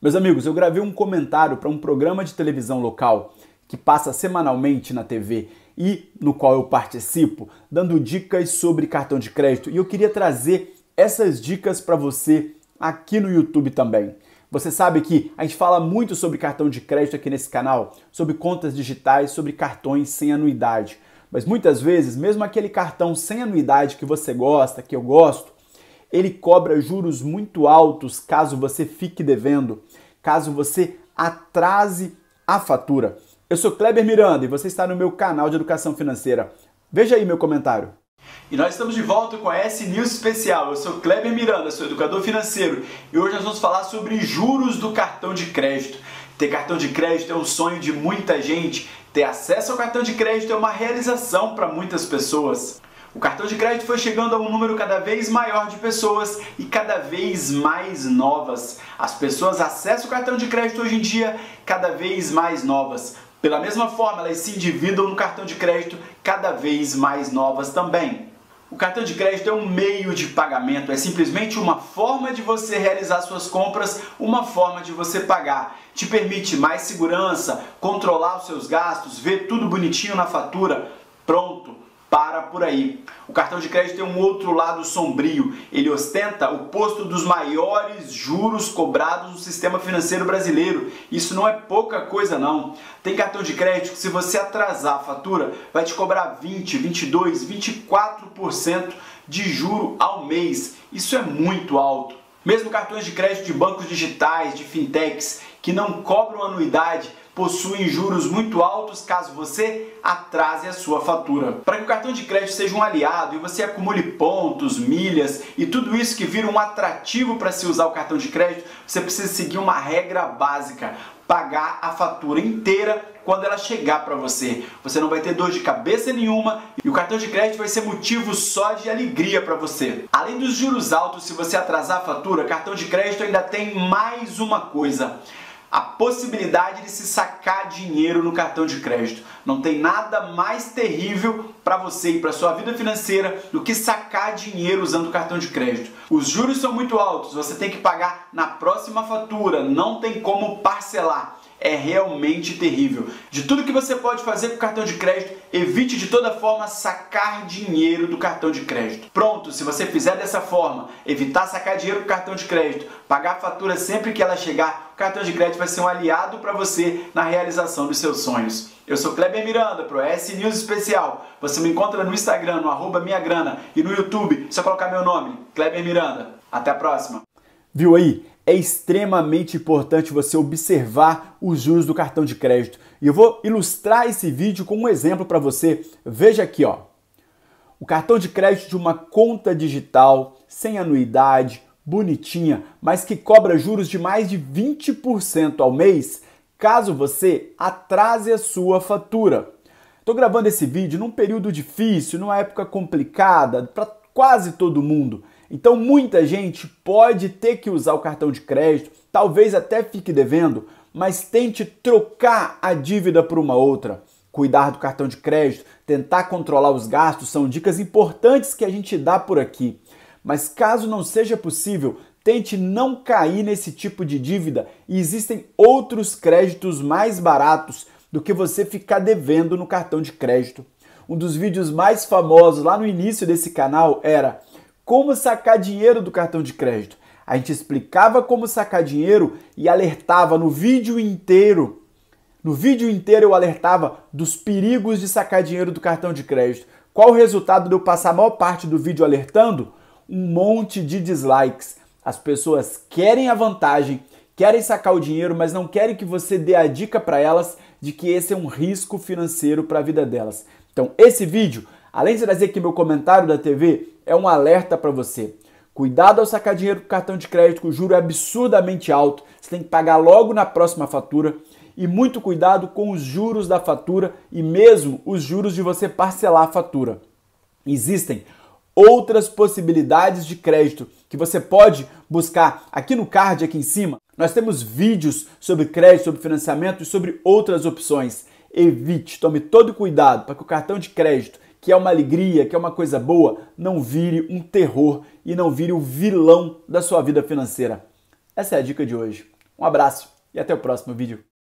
Meus amigos, eu gravei um comentário para um programa de televisão local que passa semanalmente na TV e no qual eu participo, dando dicas sobre cartão de crédito. E eu queria trazer essas dicas para você aqui no YouTube também. Você sabe que a gente fala muito sobre cartão de crédito aqui nesse canal, sobre contas digitais, sobre cartões sem anuidade. Mas muitas vezes, mesmo aquele cartão sem anuidade que você gosta, que eu gosto, ele cobra juros muito altos caso você fique devendo, caso você atrase a fatura. Eu sou Kleber Miranda e você está no meu canal de educação financeira. Veja aí meu comentário. E nós estamos de volta com a S News Especial. Eu sou Kleber Miranda, sou educador financeiro e hoje nós vamos falar sobre juros do cartão de crédito. Ter cartão de crédito é um sonho de muita gente, ter acesso ao cartão de crédito é uma realização para muitas pessoas. O cartão de crédito foi chegando a um número cada vez maior de pessoas e cada vez mais novas. As pessoas acessam o cartão de crédito hoje em dia cada vez mais novas. Pela mesma forma, elas se endividam no cartão de crédito cada vez mais novas também. O cartão de crédito é um meio de pagamento, é simplesmente uma forma de você realizar suas compras, uma forma de você pagar. Te permite mais segurança, controlar os seus gastos, ver tudo bonitinho na fatura. Pronto, para por aí. O cartão de crédito tem um outro lado sombrio. Ele ostenta o posto dos maiores juros cobrados no sistema financeiro brasileiro. Isso não é pouca coisa não. Tem cartão de crédito que se você atrasar a fatura, vai te cobrar 20, 22, 24% de juro ao mês. Isso é muito alto. Mesmo cartões de crédito de bancos digitais, de fintechs, que não cobram anuidade, possuem juros muito altos caso você atrase a sua fatura. Para que o cartão de crédito seja um aliado e você acumule pontos, milhas e tudo isso que vira um atrativo para se usar o cartão de crédito, você precisa seguir uma regra básica pagar a fatura inteira quando ela chegar para você. Você não vai ter dor de cabeça nenhuma e o cartão de crédito vai ser motivo só de alegria para você. Além dos juros altos, se você atrasar a fatura, cartão de crédito ainda tem mais uma coisa a possibilidade de se sacar dinheiro no cartão de crédito. Não tem nada mais terrível para você e para sua vida financeira do que sacar dinheiro usando o cartão de crédito. Os juros são muito altos, você tem que pagar na próxima fatura, não tem como parcelar é realmente terrível. De tudo que você pode fazer com o cartão de crédito, evite de toda forma sacar dinheiro do cartão de crédito. Pronto, se você fizer dessa forma, evitar sacar dinheiro do cartão de crédito, pagar a fatura sempre que ela chegar, o cartão de crédito vai ser um aliado para você na realização dos seus sonhos. Eu sou Kleber Miranda, pro S News Especial. Você me encontra no Instagram, no arroba minha grana, e no YouTube, só colocar meu nome, Kleber Miranda. Até a próxima! Viu aí? É extremamente importante você observar os juros do cartão de crédito. E eu vou ilustrar esse vídeo com um exemplo para você. Veja aqui, ó. O cartão de crédito de uma conta digital sem anuidade, bonitinha, mas que cobra juros de mais de 20% ao mês, caso você atrase a sua fatura. Estou gravando esse vídeo num período difícil, numa época complicada para quase todo mundo. Então muita gente pode ter que usar o cartão de crédito, talvez até fique devendo, mas tente trocar a dívida por uma outra. Cuidar do cartão de crédito, tentar controlar os gastos são dicas importantes que a gente dá por aqui. Mas caso não seja possível, tente não cair nesse tipo de dívida e existem outros créditos mais baratos do que você ficar devendo no cartão de crédito. Um dos vídeos mais famosos lá no início desse canal era como sacar dinheiro do cartão de crédito. A gente explicava como sacar dinheiro e alertava no vídeo inteiro. No vídeo inteiro eu alertava dos perigos de sacar dinheiro do cartão de crédito. Qual o resultado de eu passar a maior parte do vídeo alertando? Um monte de dislikes. As pessoas querem a vantagem, querem sacar o dinheiro, mas não querem que você dê a dica para elas de que esse é um risco financeiro para a vida delas. Então, esse vídeo Além de trazer aqui meu comentário da TV, é um alerta para você. Cuidado ao sacar dinheiro com cartão de crédito, o juro é absurdamente alto. Você tem que pagar logo na próxima fatura. E muito cuidado com os juros da fatura e mesmo os juros de você parcelar a fatura. Existem outras possibilidades de crédito que você pode buscar aqui no card aqui em cima. Nós temos vídeos sobre crédito, sobre financiamento e sobre outras opções. Evite, tome todo cuidado para que o cartão de crédito que é uma alegria, que é uma coisa boa, não vire um terror e não vire o vilão da sua vida financeira. Essa é a dica de hoje. Um abraço e até o próximo vídeo.